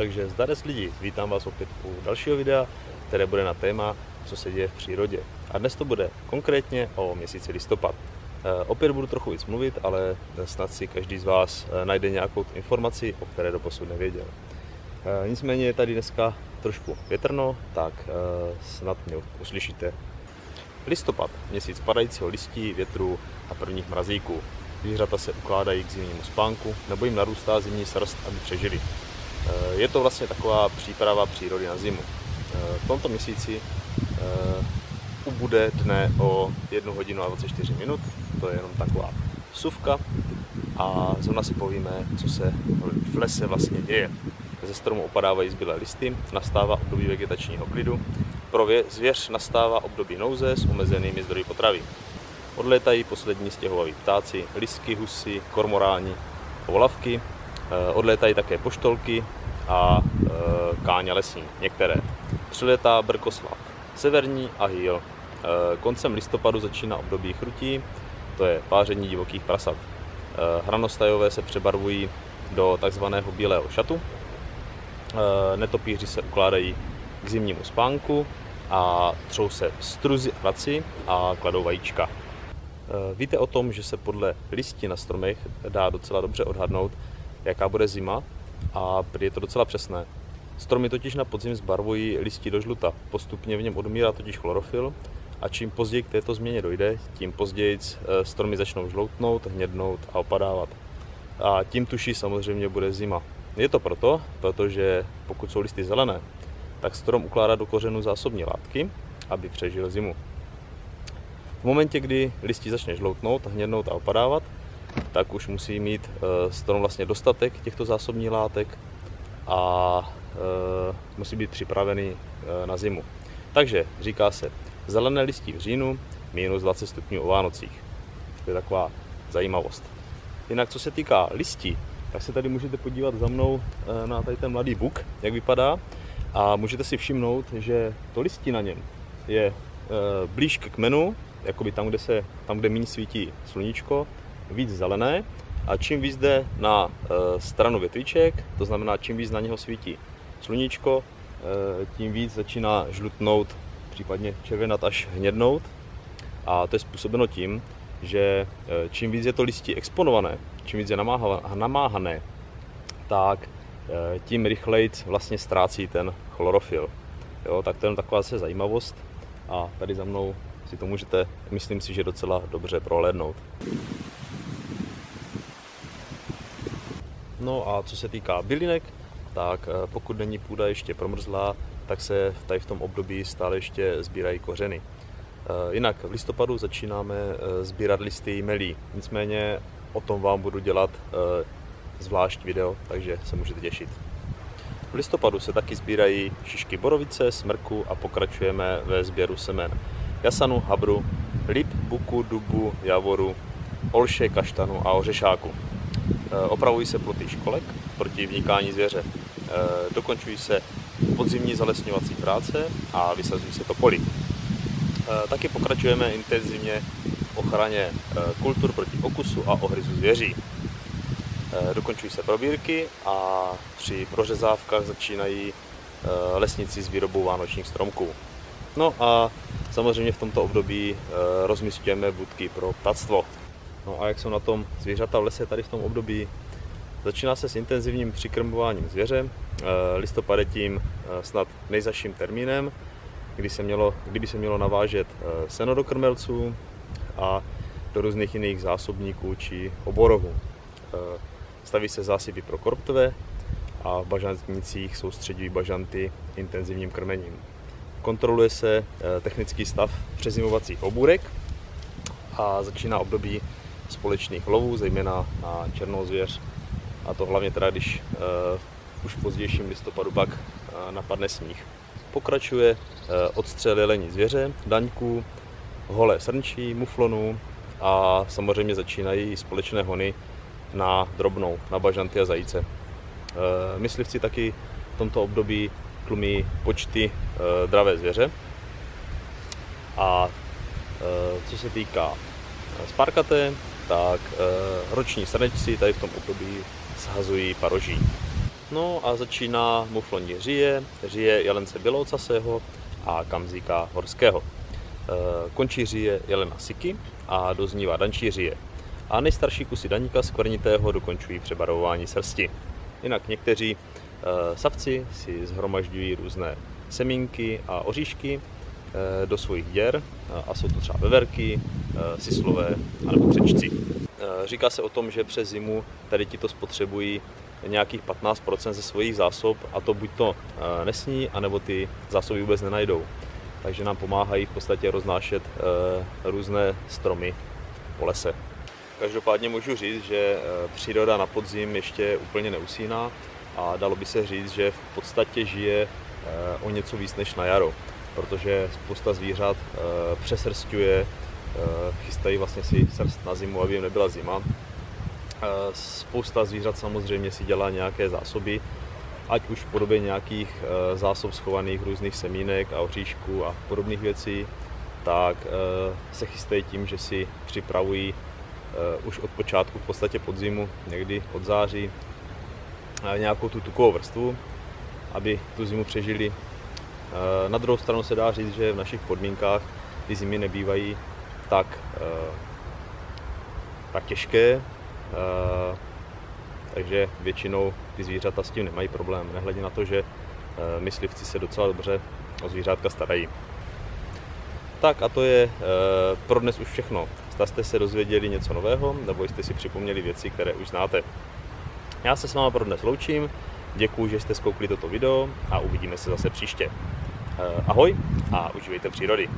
Takže zdarec lidi, vítám vás opět u dalšího videa, které bude na téma, co se děje v přírodě. A dnes to bude konkrétně o měsíci listopad. E, opět budu trochu víc mluvit, ale snad si každý z vás e, najde nějakou informaci, o které doposud nevěděl. E, nicméně je tady dneska trošku větrno, tak snad mě uslyšíte. Listopad, měsíc padajícího listí, větru a prvních mrazíků. Zvířata se ukládají k zimnímu spánku nebo jim narůstá zimní srst, aby přežili. Eh, je to vlastně taková příprava přírody na zimu. Eh, v tomto měsíci eh, ubude dne o 1 hodinu a 24 minut, to je jenom taková vsuvka a zrovna si povíme, co se v lese vlastně děje. Ze stromu opadávají zbylé listy, nastává období vegetačního klidu, pro zvěř nastává období nouze s omezenými zdroji potravy. Odlétají poslední stěhovaví ptáci, lisky, husy, kormoráni, volavky, Eh, odlétají také poštolky a eh, káně lesní, některé. Přiletá Brkoslav, severní a hýl. Eh, koncem listopadu začíná období chrutí, to je páření divokých prasat. Hranostajové se přebarvují do takzvaného bílého šatu. Netopíři se ukládají k zimnímu spánku a třou se struzy a vraci a kladou vajíčka. Víte o tom, že se podle listí na stromech dá docela dobře odhadnout, jaká bude zima a je to docela přesné. Stromy totiž na podzim zbarvují listí do žluta. Postupně v něm odumírá totiž chlorofil a čím později k této změně dojde, tím později eh, stromy začnou žloutnout, hnědnout a opadávat. A tím tuší samozřejmě bude zima. Je to proto, protože pokud jsou listy zelené, tak strom ukládá do kořenu zásobní látky, aby přežil zimu. V momentě, kdy listí začne žloutnout, hnědnout a opadávat, tak už musí mít eh, strom vlastně dostatek těchto zásobních látek a eh, musí být připravený eh, na zimu. Takže říká se zelené listí v říjnu, minus 20 stupňů o Vánocích. To je taková zajímavost. Jinak co se týká listí, tak se tady můžete podívat za mnou na tady ten mladý buk, jak vypadá. A můžete si všimnout, že to listí na něm je blíž k kmenu, jakoby tam, kde, se, tam, kde méně svítí sluníčko, víc zelené a čím víc jde na e, stranu větviček, to znamená čím víc na něho svítí sluníčko, e, tím víc začíná žlutnout, případně červenat až hnědnout. A to je způsobeno tím, že e, čím víc je to listí exponované, čím víc je namáhané, tak tím rychleji vlastně ztrácí ten chlorofil. Jo, tak to je taková se zajímavost a tady za mnou si to můžete, myslím si, že docela dobře prohlédnout. No a co se týká bylinek, tak eh, pokud není půda ještě promrzlá, tak se tady v tom období stále ještě sbírají kořeny. Eh, jinak v listopadu začínáme eh, sbírat listy melí, nicméně o tom vám budu dělat zvlášť video, takže se můžete těšit. V listopadu se taky sbírají šišky borovice, smrku a pokračujeme ve sběru semen jasanu, habru, lip, buku, dubu, javoru, olše, kaštanu a ořešáku. Eh, opravují se ploty školek proti vnikání zvěře. Eh, dokončují se podzimní zalesňovací práce a vysazují se topoly. Eh, taky pokračujeme intenzivně v ochraně kultur proti okusu a ohryzu zvěří. Dokončují se probírky a při prořezávkách začínají lesníci s výrobou vánočních stromků. No a samozřejmě v tomto období rozmistujeme budky pro ptactvo. No a jak jsou na tom zvířata v lese tady v tom období? Začíná se s intenzivním přikrmováním zvěře. Eh, listopad je tím eh, snad nejzaším termínem, kdy se mělo, kdyby se mělo navážet eh, seno do krmelců a do různých jiných zásobníků či oborovů. Staví se zásypy pro koroptve a v bažantnicích soustředují bažanty intenzivním krmením. Kontroluje se technický stav přezimovacích obůrek a začíná období společných lovů, zejména na černou zvěř. A to hlavně teda, když uh, už v pozdějším listopadu pak uh, napadne sníh. Pokračuje uh, odstřel jelení zvěře, daňků, holé srnčí, muflonů a samozřejmě začínají společné hony na drobnou, na bažanty a zajíce. Myslivci taky v tomto období tlumí počty dravé zvěře. A co se týká sparkaté, tak eh, roční srnečci tady v tom období shazují paroží. No a začíná mufloní říje, říje jelence běloocasého a kamzíka horského. E, končí říje jelena siky a doznívá dančí říje. A nejstarší kusy daníka skvrnitého dokončují přebarvování srsti. Jinak někteří e, savci si zhromažďují různé semínky a oříšky do svých děr a jsou to třeba veverky, sislové anebo křečci. Říká se o tom, že přes zimu tady ti to spotřebují nějakých 15% ze svých zásob a to buď to eh, nesní, anebo ty zásoby vůbec nenajdou. Takže nám pomáhají v podstatě roznášet eh, různé stromy po lese. Každopádně můžu říct, že eh, příroda na podzim ještě úplně neusíná a dalo by se říct, že v podstatě žije o něco víc než na jaro, protože spousta zvířat přesrstuje, chystají vlastně si srst na zimu, aby jim nebyla zima Spousta zvířat samozřejmě si dělá nějaké zásoby, ať už v podobě nějakých zásob schovaných různých semínek a oříšků a podobných věcí, tak se chystají tím, že si připravují už od počátku v podstatě podzimu, někdy od září, nějakou tu tukovou vrstvu, aby tu zimu přežili. Na druhou stranu se dá říct, že v našich podmínkách ty zimy nebývají tak, tak těžké, Eh, takže většinou ty zvířata s tím nemají problém, nehledě na to, že eh, myslivci se docela dobře o zvířátka starají. Tak a to je eh, pro dnes už všechno. Zda jste se dozvěděli něco nového, nebo jste si připomněli věci, které už znáte. Já se s vámi pro dnes loučím, děkuji, že jste zkoukli toto video a uvidíme se zase příště. Ahoj a užívejte přírody.